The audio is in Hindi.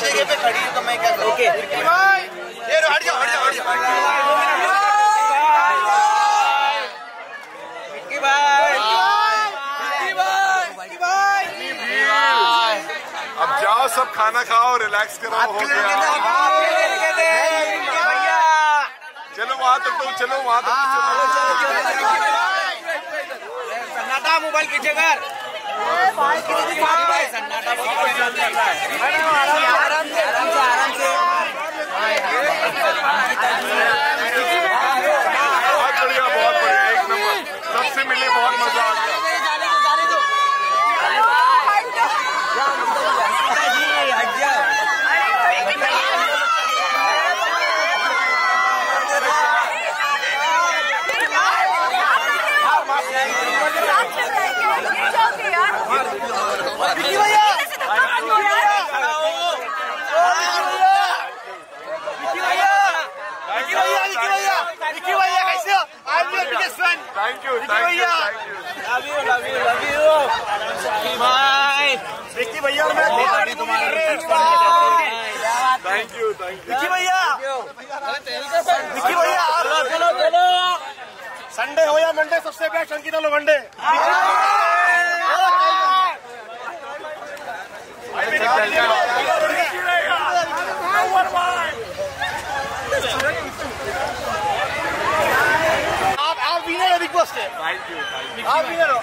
जगह पे खड़ी है तो मैं क्या करूँ? ओके। ये हट जाओ हट जाओ हट जाओ। अब जाओ सब खाना खाओ रिलैक्स करो हो गया। चलो वहाँ तक तो चलो वहाँ तक तो चलो। सन्नाटा मोबाइल पीछे कर आराम से बहुत बढ़िया सबसे मिले बहुत मज़ा आ गया भैया और मैं thank you thank you Vicky भैया विक्की भैया चलो चलो चलो संडे हो या मंडे सबसे बेस्ट अंकिता लो वनडे आप आप विनर है यू थैंक आप विनर हो।